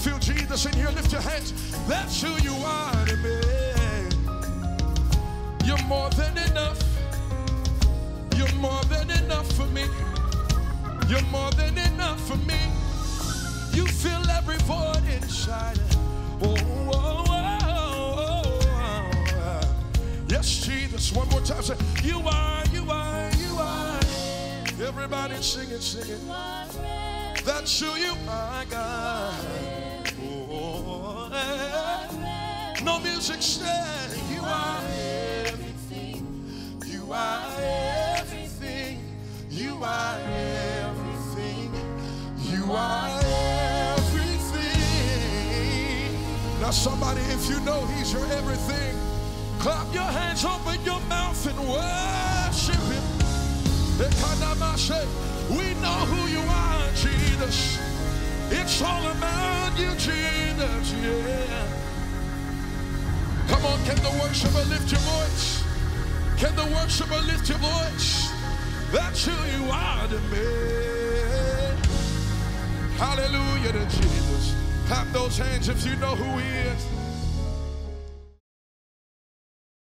feel Jesus in here? Lift your hands. That's who you are to me. You're more than enough. You're more than enough for me. You're more than enough for me. You fill every void inside. Oh, oh, oh, oh, oh. yes, Jesus. One more time. Say, you are, you are, you are. Everybody sing it, sing it. That's who you are, God. No music stand. You are everything. You are everything. You are everything. You are everything. Now, somebody, if you know He's your everything, clap your hands, open your mouth, and worship Him. We know who you are, Jesus. It's all about you, Jesus. Come on, can the worshiper lift your voice? Can the worshiper lift your voice? That's who you are to me. Hallelujah to Jesus. Clap those hands if you know who he is.